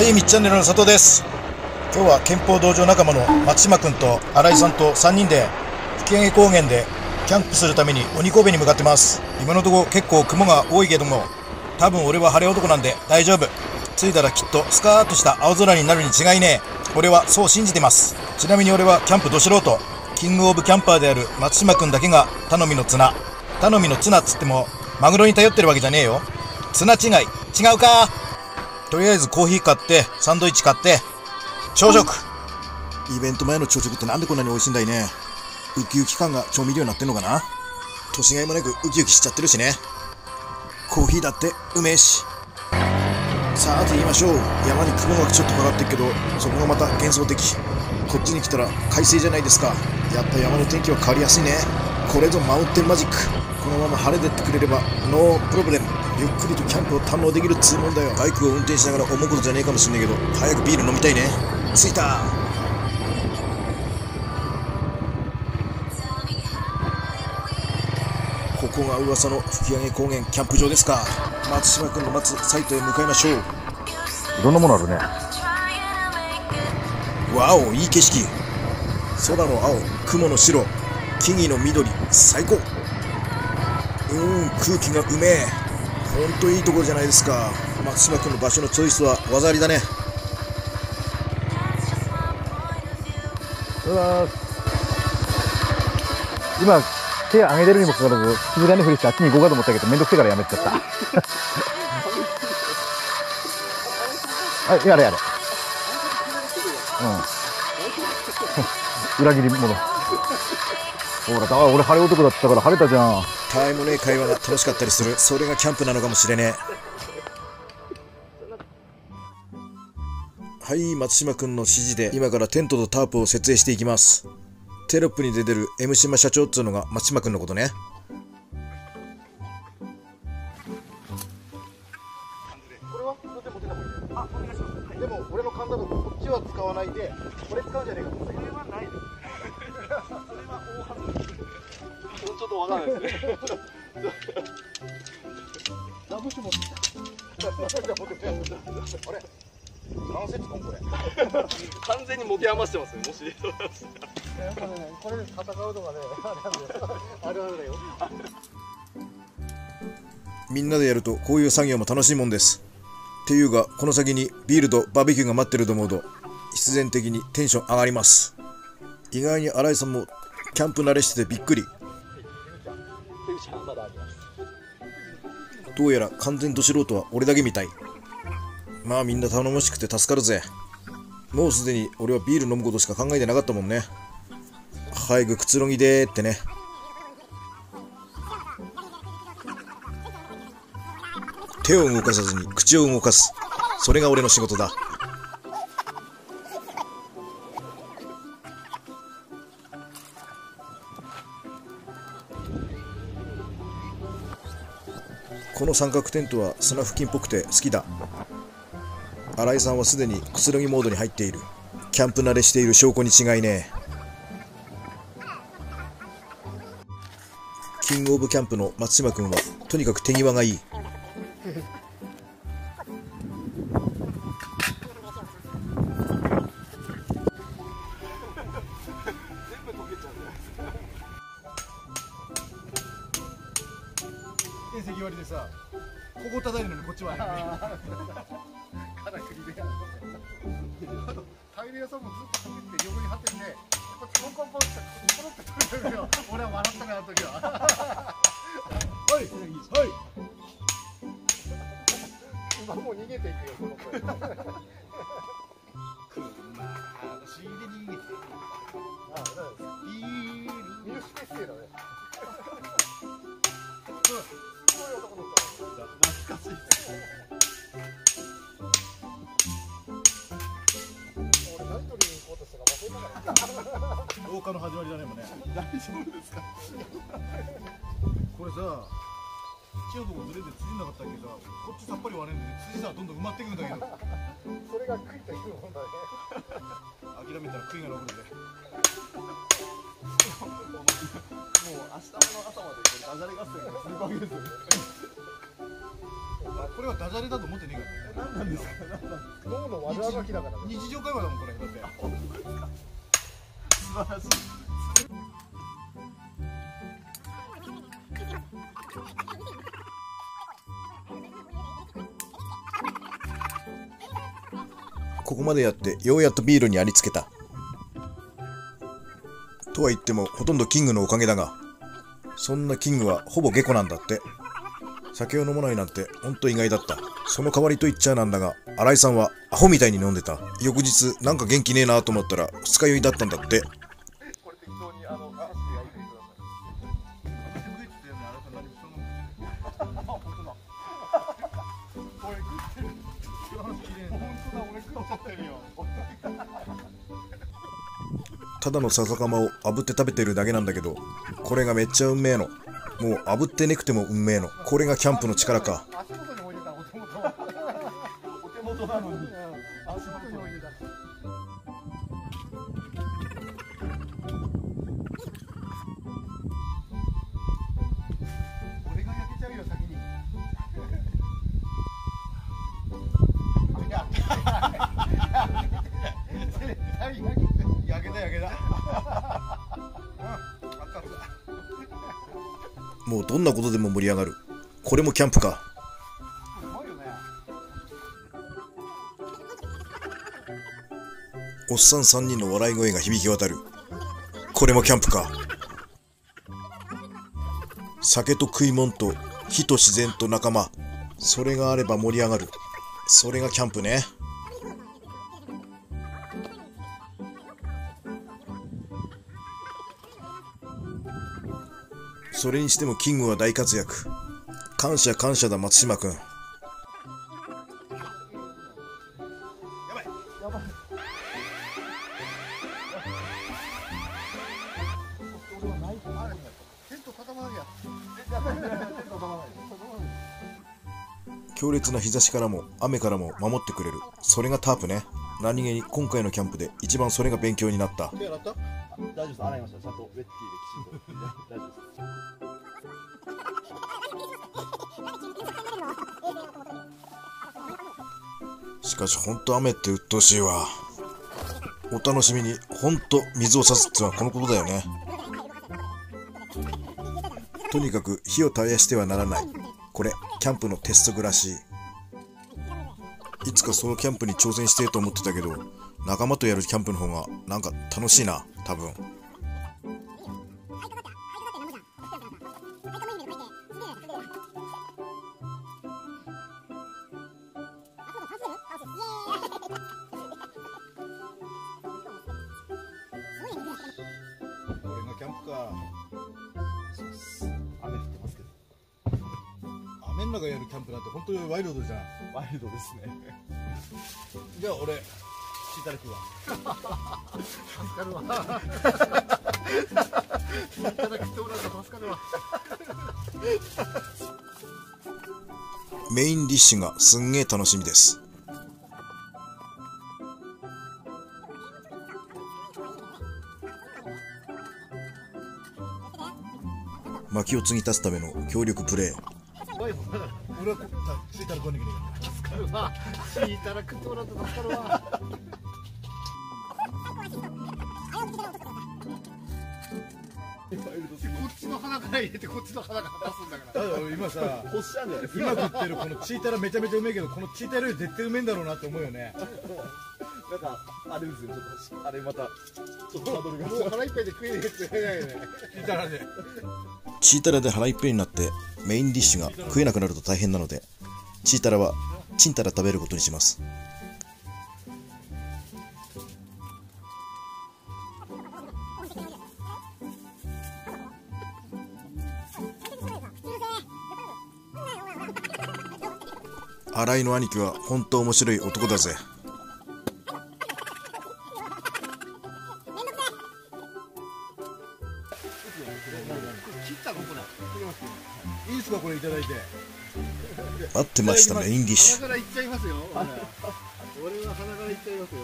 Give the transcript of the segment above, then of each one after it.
はいみっチャンネルの佐藤です。今日は憲法道場仲間の松島君と新井さんと3人で吹上高原でキャンプするために鬼神戸に向かってます。今のところ結構雲が多いけども多分俺は晴れ男なんで大丈夫。着いたらきっとスカーッとした青空になるに違いねえ。俺はそう信じてます。ちなみに俺はキャンプど素人。キングオブキャンパーである松島君だけが頼みの綱。頼みの綱っつってもマグロに頼ってるわけじゃねえよ。綱違い。違うか？とりあえずコーヒー買ってサンドイッチ買って朝食。イベント前の朝食ってなんでこんなに美味しいんだいね。ウキウキ感が調味料になってんのかな。年がいもなくウキウキしちゃってるしね。コーヒーだってうめえし。さあて言いましょう。山に雲がちょっとかかってるけどそこがまた幻想的。こっちに来たら快晴じゃないですか。やっぱ山の天気は変わりやすいね。これぞマウンテンマジック。このまま晴れてってくれればノープロブレムゆっくりとキャンプを堪能できるっつうもんだよ。バイクを運転しながら思うことじゃねえかもしんねえけど早くビール飲みたいね。着いたここが噂の吹上高原キャンプ場ですか。松島君の待つサイトへ向かいましょう。いろんなものあるね。わおいい景色。空の青雲の白木々の緑最高。うーん空気がうめえほんといいところじゃないですか松島君の場所のチョイスは技ありだねうわ今、手上げてるにもかかわらず、つぶらにふりしてあっちに行こうかと思ったけど、めんどくせえからやめちゃった。はい、やれやれ。うん。裏切り者。ほら、だ俺晴れ男だったから晴れたじゃん。たわいもねえ会話が楽しかったりする。それがキャンプなのかもしれねえ。はい松島君の指示で今からテントとタープを設営していきます。テロップに出てる M 島社長っつうのが松島君のことね。あれ何センチかこれ。完全に持て余してます。ね、もし。これで戦うとかね、あれあるあるだよ。みんなでやるとこうい。う作業も楽しい。もんですってい。うがこの先にビールとバーベキューが待ってると思うと必然的にテンション上がります意外に新井さんもキャンプ慣れしててびっくりどうやら完全ど素人は俺だけみたいまあみんな頼もしくて助かるぜ。もうすでに俺はビール飲むことしか考えてなかったもんね。早くくつろぎでーってね。手を動かさずに口を動かす。それが俺の仕事だ。この三角テントは砂付近っぽくて好きだ。新井さんはすでにくつろぎモードに入っている。キャンプ慣れしている証拠に違いねえ。キングオブキャンプの松島君はとにかく手際がいい。の時は。はいはい。今もう逃げていくよこの声。から。廊下の始まりだねもうね。大丈夫ですか？これさ一応とこずれて辻なかったけどこっちさっぱり割れんで辻さどんどん埋まっていくんだけど。それが食いというもんだね。諦めたら悔いが残るで もう明日の朝までこれダジャレ合戦が続くわけですよこれはダジャレだと思ってねえから何なんですか？脳の悪あがきだからね。日常会話だもんこれ。だって素晴らしいここまでやってようやっとビールにありつけた。とは言ってもほとんどキングのおかげだがそんなキングはほぼ下戸なんだって。酒を飲まないなんてほんと意外だった。その代わりと言っちゃなんだが新井さんはアホみたいに飲んでた。翌日なんか元気ねえなと思ったら二日酔いだったんだって。ただの笹かまを炙って食べてるだけなんだけどこれがめっちゃうんめえの。もう炙ってねくてもうんめえの。これがキャンプの力か。い焼けた焼けたうんあったあった。もうどんなことでも盛り上がる。これもキャンプか。すごいよねおっさん3人の笑い声が響き渡る。これもキャンプか。酒と食い物と火と自然と仲間。それがあれば盛り上がる。それがキャンプね。それにしてもキングは大活躍。感謝感謝だ松島君。テント畳まなきゃ強烈な日差しからも雨からも守ってくれる。それがタープね。何気に今回のキャンプで一番それが勉強になった。大丈夫です洗いましたちゃんとウェッティできちんと大丈夫ですしかしほんと雨って鬱陶しいわ。お楽しみにほんと水を差すってのはこのことだよね。とにかく火を絶やしてはならない。これキャンプの鉄則らし。いいつかそのキャンプに挑戦してと思ってたけど仲間とやるキャンプの方がなんか楽しいな多分。you 雨の中やるキャンプなんて本当にワイルドじゃん。ワイルドですね。じゃあ俺シータレクは？助かるわ。いただきてもら助かるわ。メインディッシュがすんげえ楽しみです。薪を継ぎ足すための協力プレー俺はシータレクはね助かるわいただきてもらうと助かるわこっちの鼻から入れてこっちの鼻から出すんだからだから今さこっしゃんじゃないですうまくいってるこのチータラめちゃめちゃうめえけどこのチータラより絶対うめえんだろうなって思うよねなんかあれですよちょっとあれまたちょっとハードルがもう腹いっぱいで食えねえって言えないよねチータラでチータラで腹いっぺんになってメインディッシュが食えなくなると大変なのでチータラはチンタラ食べることにします。新井の兄貴は本当面白い男だぜ。切ったのこれ。いいですかこれいただいて。待ってましたメインディッシュ。鼻からいっちゃいますよ俺は鼻からいっちゃいますよ。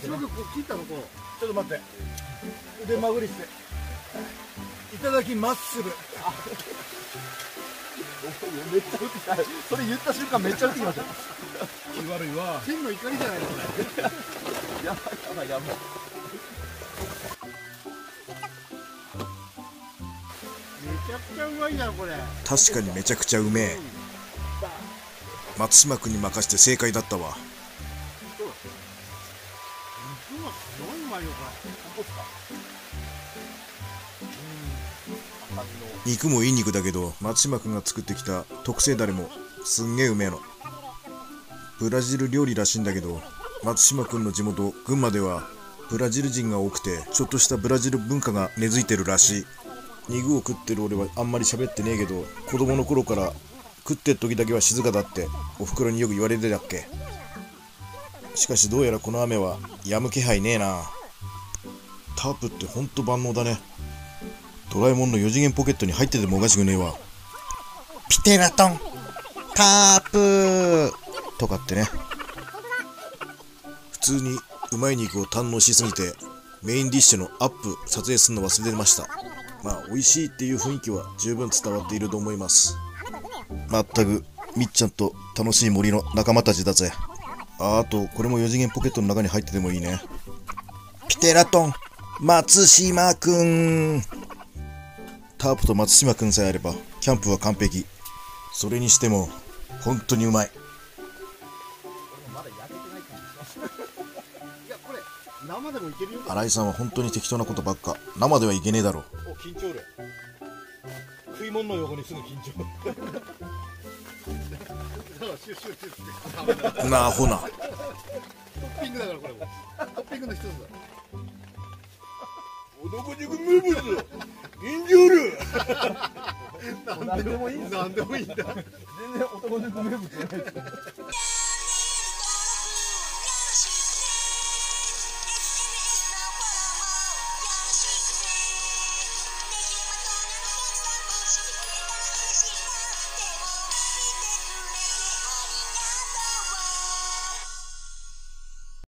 すぐこう切ったのこうちょっと待って。腕まぐりしていただきます。る めっちゃ打ってきた。それ言った瞬間めっちゃ打ってきました。気悪いわ。天の怒りじゃないのこれやばいやばいやばい確かにめちゃくちゃうめえ。松島君に任せて正解だったわ。肉もいい肉だけど松島君が作ってきた特製だれもすんげえうめえの。ブラジル料理らしいんだけど松島君の地元群馬ではブラジル人が多くてちょっとしたブラジル文化が根付いてるらしい。肉を食ってる俺はあんまり喋ってねえけど子供の頃から食ってる時だけは静かだっておふくろによく言われてたっけ。しかしどうやらこの雨は止む気配ねえな。タープってほんと万能だね。ドラえもんの4次元ポケットに入っててもおかしくねえわ。ピテラトンタープ。とかってね。普通にうまい肉を堪能しすぎてメインディッシュのアップ撮影するの忘れてました。まあ美味しいっていう雰囲気は十分伝わっていると思います。まったくみっちゃんと楽しい森の仲間たちだぜ。ああとこれも4次元ポケットの中に入っててもいいね。ピテラトン松島くん。タープと松島くんさえあればキャンプは完璧。それにしても本当にうまい。新井さんは本当に適当なことばっか。生ではいけねえだろお緊張る食い物の横にすぐ緊張。なあほな。トッピングだからこれも。トッピングの一つだ。男塾名物緊張るなんでもいいなんでもいいんだ。全然男塾名物じゃないです